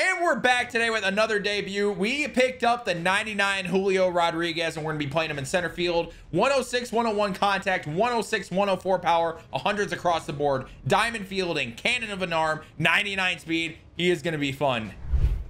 And we're back today with another debut. We picked up the 99 Julio Rodriguez, and we're going to be playing him in center field. 106, 101 contact, 106, 104 power, 100s across the board, diamond fielding, cannon of an arm, 99 speed. He is going to be fun.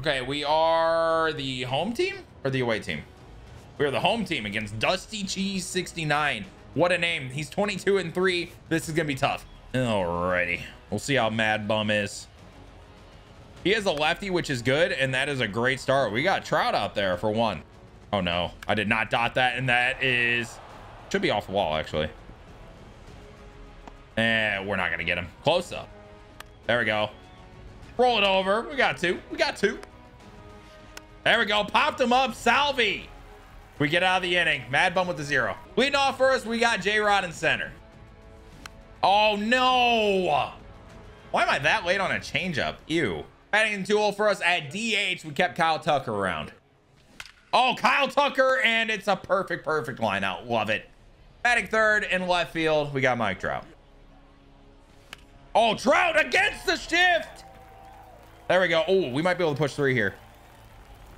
Okay, we are the home team or the away team? We are the home team against Dusty Cheese 69. What a name. He's 22 and 3. This is going to be tough. Alrighty. We'll see how Mad Bum is. He has a lefty, which is good, and that is a great start. We got Trout out there for one. Oh, no. I did not dot that, and that is... Should be off the wall, actually. And we're not going to get him. Close up. There we go. Roll it over. We got two. We got two. There we go. Popped him up. Salvi. We get out of the inning. Mad Bum with the zero. Leading off first, we got J-Rod in center. Oh, no. Why am I that late on a changeup? Ew. Batting tool for us at DH. We kept Kyle Tucker around. Oh, Kyle Tucker, and it's a perfect, perfect line out. Love it. Batting third in left field, we got Mike Trout. Oh, Trout against the shift. There we go. Oh, we might be able to push three here.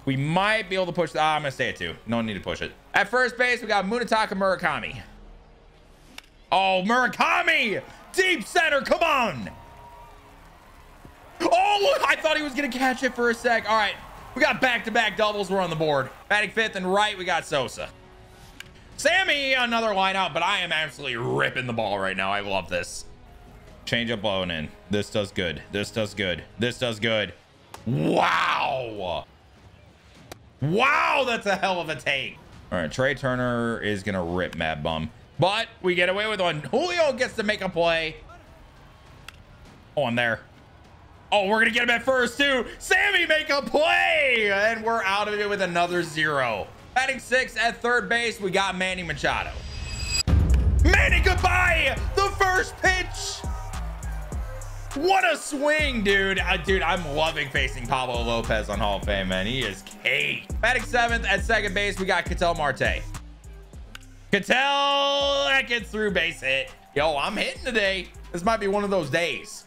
We might be able to push. Ah, I'm going to stay at two. No need to push it. At first base, we got Munetaka Murakami. Oh, Murakami! Deep center, come on! Oh, I thought he was going to catch it for a sec. All right, we got back-to-back -back doubles. We're on the board. Batting fifth and right, we got Sosa. Sammy, another line out, but I am absolutely ripping the ball right now. I love this. Change up blowing in. This does good. This does good. This does good. Wow. Wow, that's a hell of a take. All right, Trey Turner is going to rip Mad Bum. But we get away with one. Julio gets to make a play. Oh, I'm there. Oh, we're going to get him at first, too. Sammy make a play. And we're out of it with another zero. Batting six at third base, we got Manny Machado. Manny, goodbye. The first pitch. What a swing, dude. Uh, dude, I'm loving facing Pablo Lopez on Hall of Fame, man. He is cake. Batting seventh at second base, we got Ketel Marte. Ketel, that gets through base hit. Yo, I'm hitting today. This might be one of those days.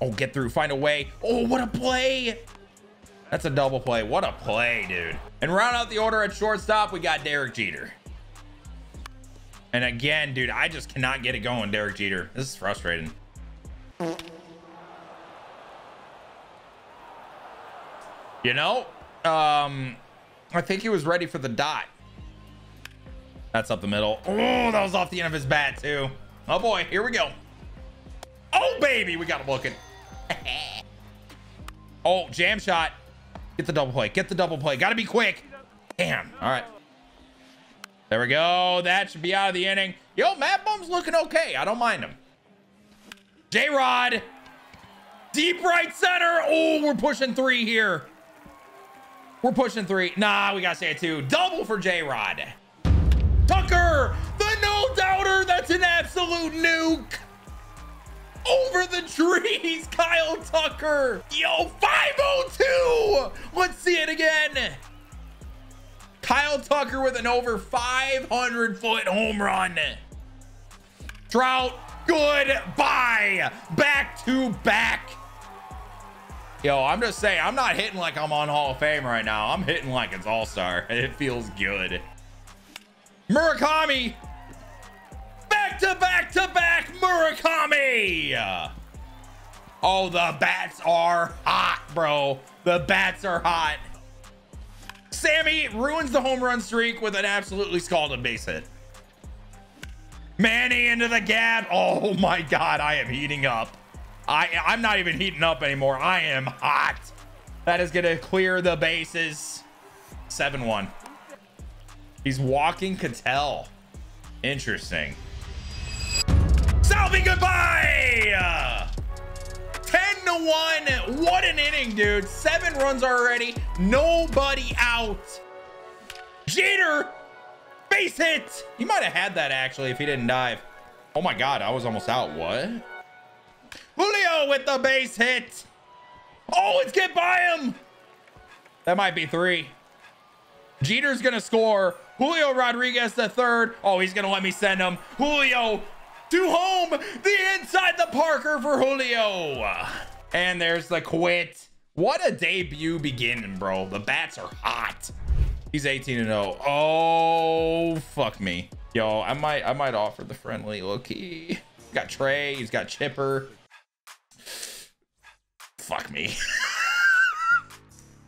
Oh, get through, find a way. Oh, what a play. That's a double play. What a play, dude. And round out the order at shortstop, we got Derek Jeter. And again, dude, I just cannot get it going, Derek Jeter. This is frustrating. You know, um, I think he was ready for the dot. That's up the middle. Oh, that was off the end of his bat too. Oh boy, here we go. Oh baby, we got him looking. oh, jam shot. Get the double play. Get the double play. Got to be quick. Damn. All right. There we go. That should be out of the inning. Yo, Mad Bum's looking okay. I don't mind him. J-Rod. Deep right center. Oh, we're pushing three here. We're pushing three. Nah, we got to say it too. Double for J-Rod. Tucker, the no-doubter. That's an absolute nuke. Over the trees, Kyle Tucker. Yo, 502. Let's see it again. Kyle Tucker with an over 500 foot home run. Trout, goodbye. Back to back. Yo, I'm just saying, I'm not hitting like I'm on Hall of Fame right now. I'm hitting like it's All-Star. It feels good. Murakami. To back to back Murakami. Oh, the bats are hot, bro. The bats are hot. Sammy ruins the home run streak with an absolutely scalded base hit. Manny into the gap. Oh my God, I am heating up. I, I'm not even heating up anymore. I am hot. That is going to clear the bases. 7-1. He's walking Ketel. Interesting. Salvi, goodbye! 10 to 1. What an inning, dude. Seven runs already. Nobody out. Jeter, base hit. He might have had that actually if he didn't dive. Oh my God, I was almost out. What? Julio with the base hit. Oh, let's get by him. That might be three. Jeter's going to score. Julio Rodriguez the third. Oh, he's going to let me send him. Julio to home. The inside the Parker for Julio. And there's the quit. What a debut beginning, bro. The bats are hot. He's 18 and 0. Oh, fuck me. Yo, I might I might offer the friendly low key. Got Trey, he's got Chipper. Fuck me.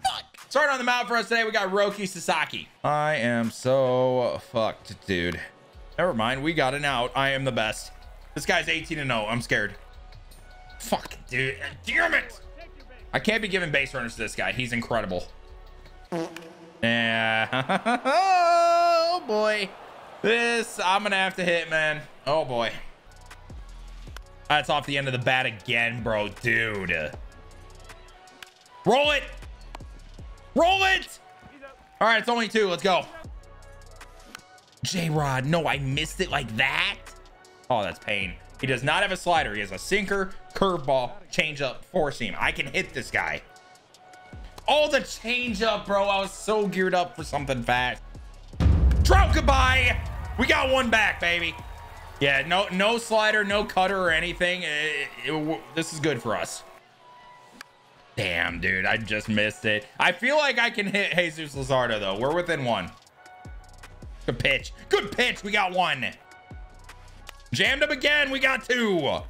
Fuck. Starting on the mound for us today, we got Roki Sasaki. I am so fucked, dude. Never mind, we got an out. I am the best. This guy's 18 and 0. I'm scared. Fuck, dude. Damn it. I can't be giving base runners to this guy. He's incredible. Yeah. oh boy. This I'm gonna have to hit, man. Oh boy. That's off the end of the bat again, bro. Dude. Roll it. Roll it. All right, it's only two. Let's go. J-Rod. No, I missed it like that. Oh, that's pain. He does not have a slider. He has a sinker, curveball, changeup, four seam. I can hit this guy. Oh, the changeup, bro. I was so geared up for something fast. Trout goodbye. We got one back, baby. Yeah, no, no slider, no cutter or anything. It, it, it, this is good for us. Damn, dude, I just missed it. I feel like I can hit Jesus Luzardo though. We're within one. Good pitch. Good pitch. We got one. Jammed him again. We got two.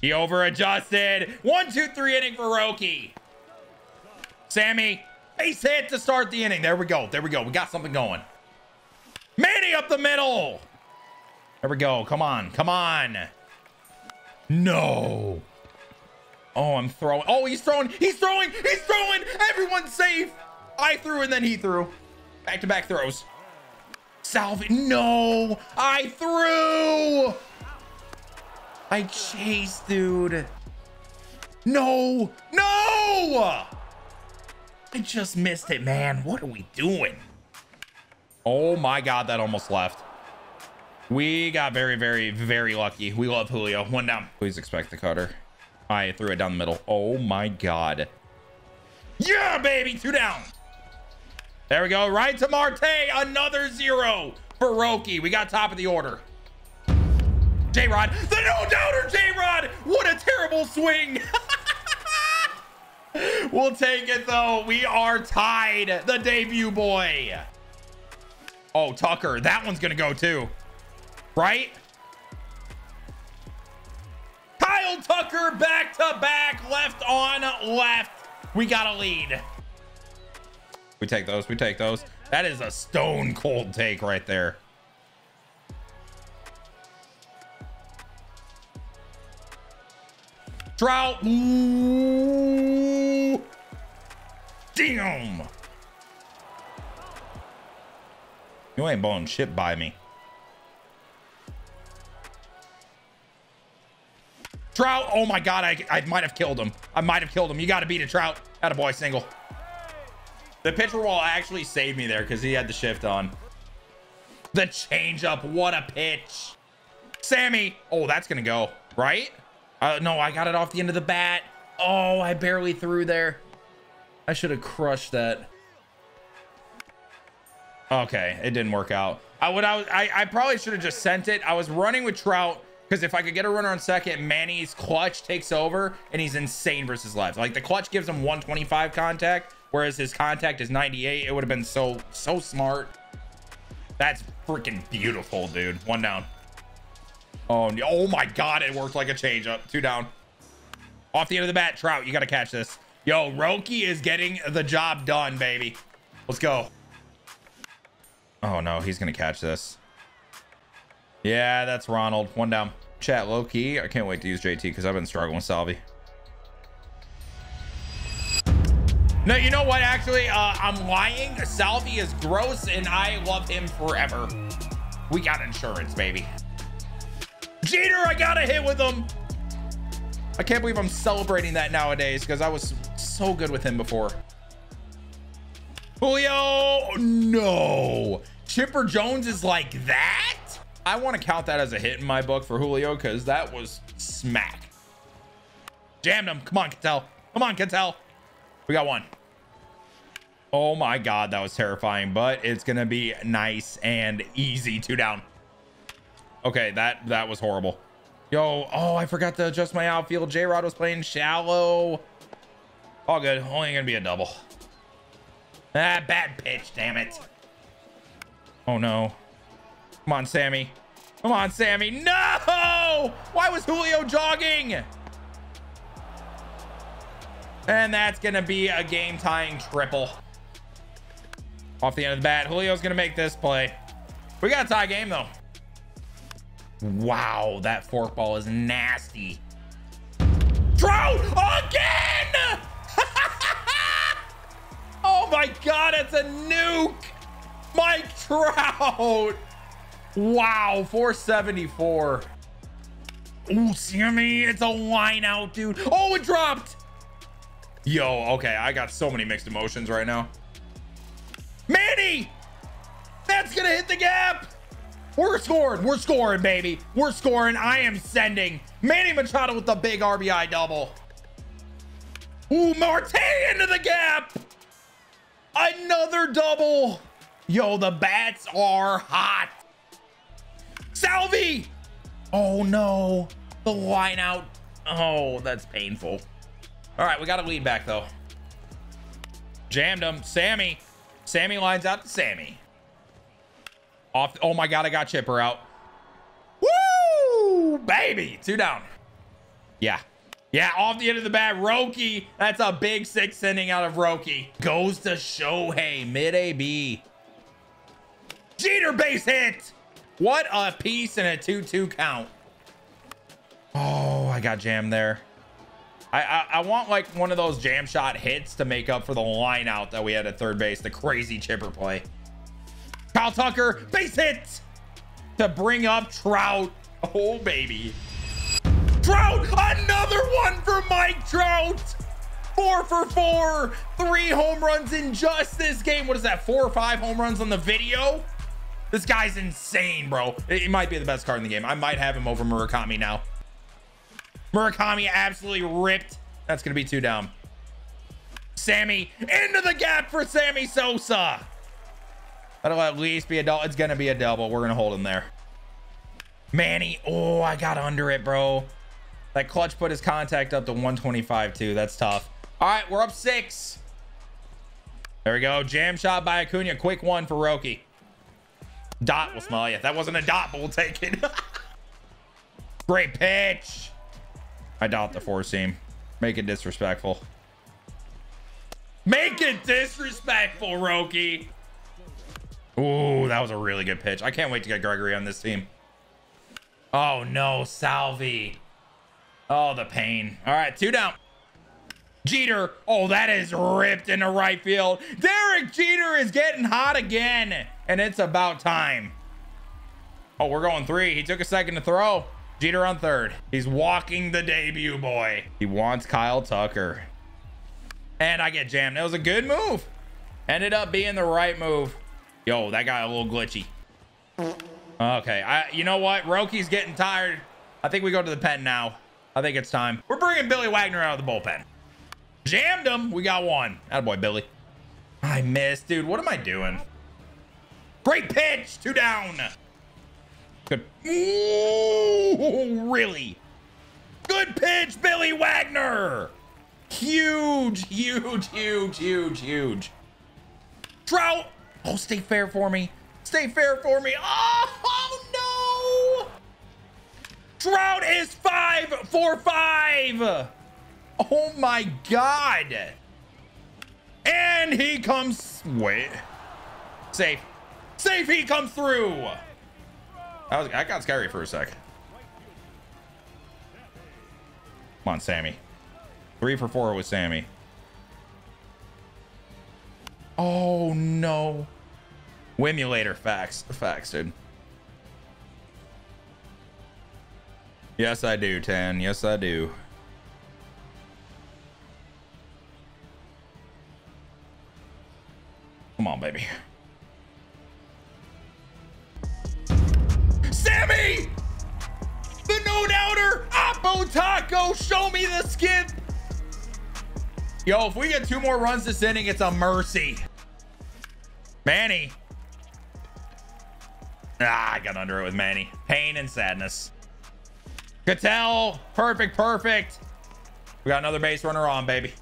He over adjusted. One, two, three inning for Roki. Sammy, base hit to start the inning. There we go. There we go. We got something going. Manny up the middle. There we go. Come on. Come on. No. Oh, I'm throwing. Oh, he's throwing. He's throwing. He's throwing. Everyone's safe. I threw and then he threw. Back to back throws. No, I threw. I chased, dude. No, no. I just missed it, man. What are we doing? Oh my God, that almost left. We got very, very, very lucky. We love Julio. One down. Please expect the cutter. I threw it down the middle. Oh my God. Yeah, baby. Two down. There we go. Right to Marte. Another zero for Roki. We got top of the order. J-Rod. The no-doubter J-Rod. What a terrible swing. we'll take it, though. We are tied. The debut boy. Oh, Tucker. That one's going to go, too. Right? Kyle Tucker back to back. Left on left. We got a lead. We take those. We take those. That is a stone cold take right there. Trout. Ooh. Damn. You ain't blowing shit by me. Trout. Oh my God. I, I might have killed him. I might have killed him. You got to beat a Trout. At a boy single. The pitcher wall actually saved me there because he had the shift on. The changeup. What a pitch. Sammy. Oh, that's going to go. Right? Uh, no, I got it off the end of the bat. Oh, I barely threw there. I should have crushed that. Okay, it didn't work out. I would. I, I, probably should have just sent it. I was running with Trout because if I could get a runner on second, Manny's clutch takes over and he's insane versus left. Like the clutch gives him 125 contact whereas his contact is 98 it would have been so so smart. That's freaking beautiful dude. One down. Oh oh my god it worked like a change up two down. Off the end of the bat trout you got to catch this. Yo roki is getting the job done baby. Let's go. Oh no he's gonna catch this. Yeah that's ronald. One down. Chat low key i can't wait to use jt because i've been struggling with salvi No, you know what? Actually, uh, I'm lying. Salvi is gross, and I love him forever. We got insurance, baby. Jeter, I got a hit with him. I can't believe I'm celebrating that nowadays because I was so good with him before. Julio, no. Chipper Jones is like that? I want to count that as a hit in my book for Julio because that was smack. Jammed him. Come on, Ketel. Come on, Ketel. We got one. Oh my God, that was terrifying, but it's going to be nice and easy. Two down. Okay, that, that was horrible. Yo, oh, I forgot to adjust my outfield. J-Rod was playing shallow. All good. Only gonna be a double. Ah, bad pitch, damn it. Oh no. Come on, Sammy. Come on, Sammy. No! Why was Julio jogging? And that's gonna be a game tying triple. Off the end of the bat. Julio's gonna make this play. We got a tie game though. Wow, that forkball is nasty. Trout again! oh my God, it's a nuke. Mike Trout. Wow, 474. Oh, see Sammy, it's a line out, dude. Oh, it dropped. Yo, okay, I got so many mixed emotions right now. Manny! That's gonna hit the gap! We're scoring. We're scoring, baby. We're scoring. I am sending Manny Machado with the big RBI double. Ooh, Marte into the gap. Another double. Yo, the bats are hot. Salvi. Oh, no. The line out. Oh, that's painful. All right, we got a lead back, though. Jammed him. Sammy. Sammy lines out to Sammy. Off. Oh my God, I got Chipper out. Woo, baby. Two down. Yeah. Yeah, off the end of the bat, Roki. That's a big six inning out of Roki. Goes to Shohei, mid AB. Jeter base hit. What a piece and a 2-2 count. Oh, I got jammed there. I, I, I want like one of those jam shot hits to make up for the line out that we had at third base, the crazy chipper play. Kyle Tucker, base hit to bring up Trout. Oh, baby. Trout, another one for Mike Trout. Four for four, three home runs in just this game. What is that, four or five home runs on the video? This guy's insane, bro. He might be the best card in the game. I might have him over Murakami now. Murakami absolutely ripped. That's going to be two down. Sammy into the gap for Sammy Sosa. That'll at least be a double. It's going to be a double. We're going to hold him there. Manny. Oh, I got under it, bro. That clutch put his contact up to 125 too. That's tough. All right, we're up six. There we go. Jam shot by Acuna. Quick one for Roki. Dot will smell you. That wasn't a dot, but we'll take it. Great pitch. I doubt the four seam. Make it disrespectful. Make it disrespectful, Roki. Ooh, that was a really good pitch. I can't wait to get Gregory on this team. Oh no, Salvi. Oh, the pain. All right, two down. Jeter. Oh, that is ripped into right field. Derek Jeter is getting hot again. And it's about time. Oh, we're going three. He took a second to throw. Jeter on third. He's walking the debut boy. He wants Kyle Tucker. And I get jammed. That was a good move. Ended up being the right move. Yo, that guy a little glitchy. Okay, I. You know what? Roki's getting tired. I think we go to the pen now. I think it's time. We're bringing Billy Wagner out of the bullpen. Jammed him. We got one. boy, Billy. I missed, dude. What am I doing? Great pitch. Two down. Good. Ooh, really? Good pitch, Billy Wagner. Huge, huge, huge, huge, huge. Trout. Oh, stay fair for me. Stay fair for me. Oh, oh no. Trout is five for five. Oh my God. And he comes, wait, safe. Safe, he comes through. That, was, that got scary for a sec. Come on, Sammy. Three for four with Sammy. Oh, no. Wimulator. Facts. Facts, dude. Yes, I do, Tan. Yes, I do. Come on, baby. Taco, show me the skin. Yo, if we get two more runs this inning, it's a mercy. Manny. Ah, I got under it with Manny. Pain and sadness. Ketel, perfect, perfect. We got another base runner on, baby.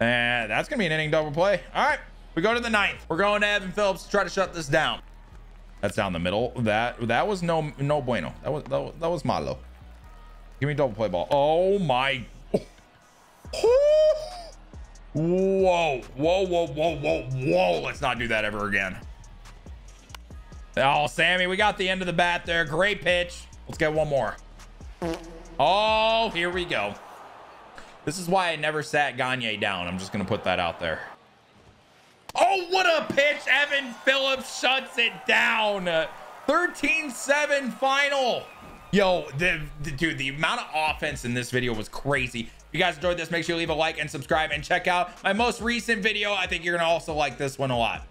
And that's going to be an inning double play. All right. We go to the ninth. We're going to Evan Phillips to try to shut this down. That's down the middle. That that was no no bueno. That was that was, that was malo. Give me double play ball. Oh my. Whoa, whoa, whoa, whoa, whoa, whoa. Let's not do that ever again. Oh, Sammy, we got the end of the bat there. Great pitch. Let's get one more. Oh, here we go. This is why I never sat Gagne down. I'm just going to put that out there. Oh, what a pitch. Evan Phillips shuts it down. 13-7 final. Yo, the, the, dude, the amount of offense in this video was crazy. If you guys enjoyed this, make sure you leave a like and subscribe and check out my most recent video. I think you're going to also like this one a lot.